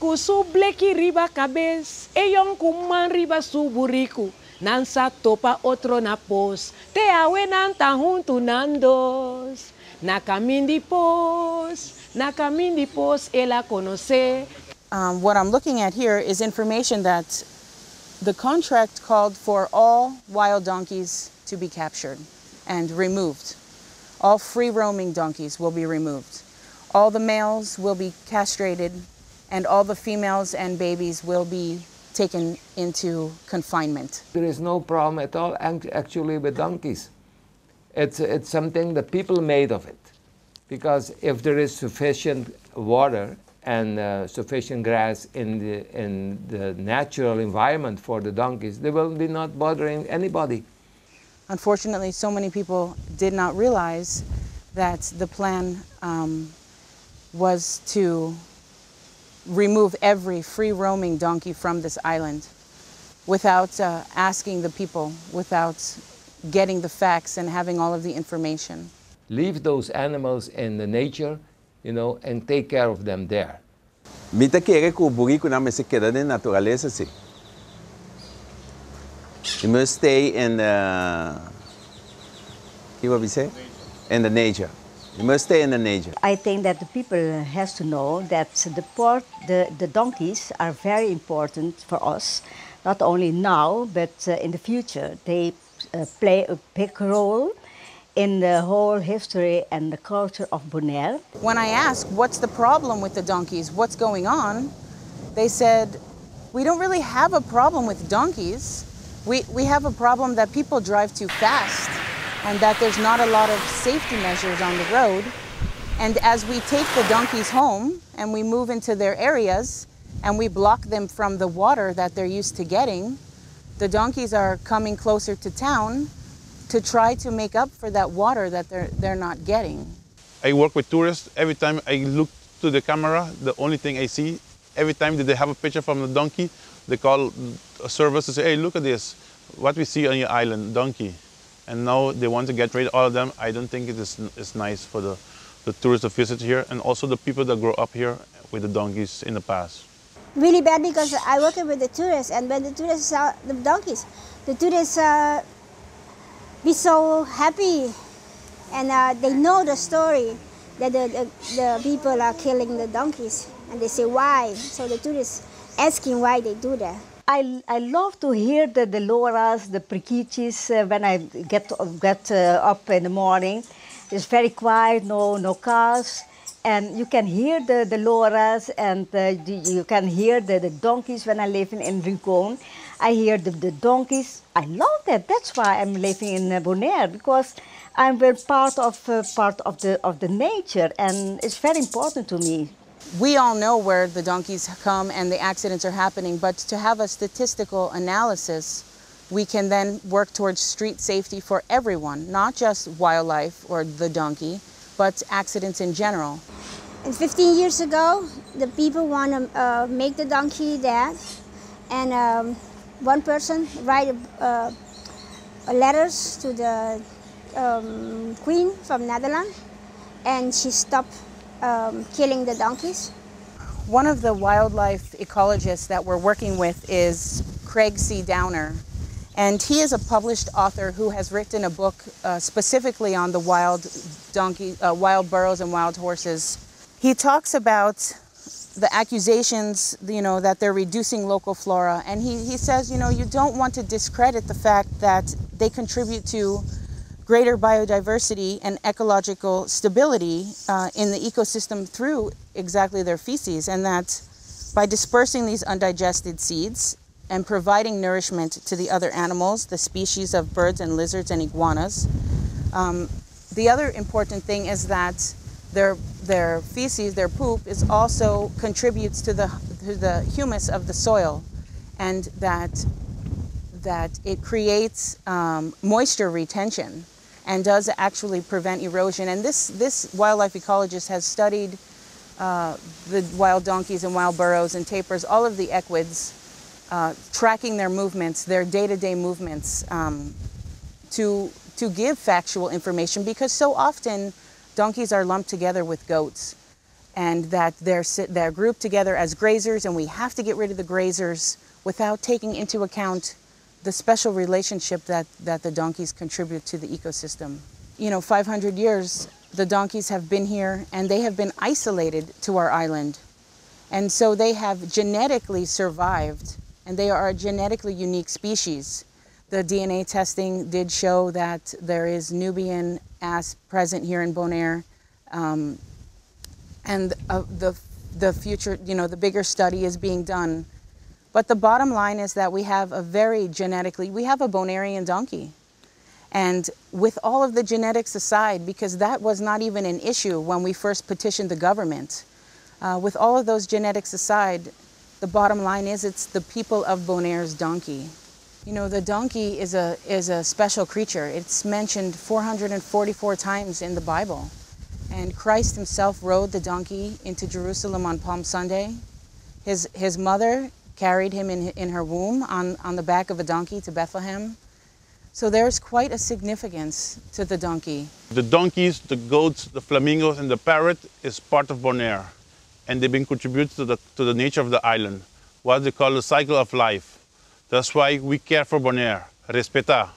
riba kuman riba su buriku. Nansa topa otro na pos, te awe nanta nandos. Nakamindi pos, nakamindi pos, ela. Um, what I'm looking at here is information that the contract called for all wild donkeys to be captured and removed. All free roaming donkeys will be removed. All the males will be castrated and all the females and babies will be taken into confinement. There is no problem at all ac- actually with donkeys. It's, it's something the people made of it. Because if there is sufficient water and uh, sufficient grass in the, in the natural environment for the donkeys, they will be not bothering anybody. Unfortunately, so many people did not realize that the plan um, was to remove every free roaming donkey from this island without uh, asking the people, without getting the facts and having all of the information. Leave those animals in the nature, you know, and take care of them there. Mita quiere que o burico não se queda na natureza, sim. You must stay in the, what we say? In the nature. You must stay in the nature. I think that the people has to know that the port, the, the donkeys are very important for us, not only now but uh, in the future. They uh, play a big role in the whole history and the culture of Bonaire. When I asked, what's the problem with the donkeys? What's going on? They said, we don't really have a problem with donkeys. We, we have a problem that people drive too fast and that there's not a lot of safety measures on the road. And as we take the donkeys home and we move into their areas and we block them from the water that they're used to getting, the donkeys are coming closer to town to try to make up for that water that they're, they're not getting. I work with tourists. Every time I look to the camera, the only thing I see, every time that they have a picture from the donkey, they call a service to say, hey, look at this, what we see on your island, donkey. And now they want to get rid of all of them. I don't think it is it's nice for the, the tourists to visit here and also the people that grow up here with the donkeys in the past. Really bad because I work with the tourists and when the tourists saw the donkeys, the tourists uh, be so happy and uh, they know the story that the, the, the, people are killing the donkeys and they say why so the tourists asking why they do that I, I love to hear the, the loras, the prikichis uh, when I get, get uh, up in the morning. It's very quiet, no, no cars. And you can hear the, the loras and uh, you can hear the, the donkeys when I live in, in Rincon. I hear the, the donkeys. I love that. That's why I'm living in uh, Bonaire because I'm part of uh, part of the of the nature, and it's very important to me. We all know where the donkeys come and the accidents are happening, but to have a statistical analysis, we can then work towards street safety for everyone, not just wildlife or the donkey, but accidents in general. And 15 years ago, the people want to uh, make the donkey dead, and um, one person write uh, letters to the um, queen from Netherlands, and she stopped um, killing the donkeys. One of the wildlife ecologists that we're working with is Craig C. Downer, and he is a published author who has written a book uh, specifically on the wild donkey, uh, wild burros and wild horses. He talks about the accusations, you know, that they're reducing local flora. And he, he says, you know, you don't want to discredit the fact that they contribute to greater biodiversity and ecological stability uh, in the ecosystem through exactly their feces. And that by dispersing these undigested seeds and providing nourishment to the other animals, the species of birds and lizards and iguanas, um, the other important thing is that their their feces, their poop, is also contributes to the to the humus of the soil, and that that it creates um, moisture retention, and does actually prevent erosion. And this this wildlife ecologist has studied uh, the wild donkeys and wild burros and tapirs, all of the equids, uh, tracking their movements, their day-to-day movements, um, to to give factual information because so often donkeys are lumped together with goats. and that they're, they're grouped together as grazers, and we have to get rid of the grazers without taking into account the special relationship that, that the donkeys contribute to the ecosystem. You know, 500 years, the donkeys have been here and they have been isolated to our island. And so they have genetically survived, and they are a genetically unique species. The DNA testing did show that there is Nubian ass present here in Bonaire. Um, and uh, the, the future, you know, the bigger study is being done. But the bottom line is that we have a very genetically, we have a Bonairean donkey. And with all of the genetics aside, because that was not even an issue when we first petitioned the government, uh, with all of those genetics aside, the bottom line is it's the people of Bonaire's donkey. You know, the donkey is a, is a special creature. It's mentioned 444 times in the Bible. And Christ himself rode the donkey into Jerusalem on Palm Sunday. His, his mother carried him in, in her womb on, on the back of a donkey to Bethlehem. So there's quite a significance to the donkey. The donkeys, the goats, the flamingos, and the parrot is part of Bonaire. And they've been contributed to the, to the nature of the island, what they call the cycle of life. That's why we care for Bonaire. Respeta.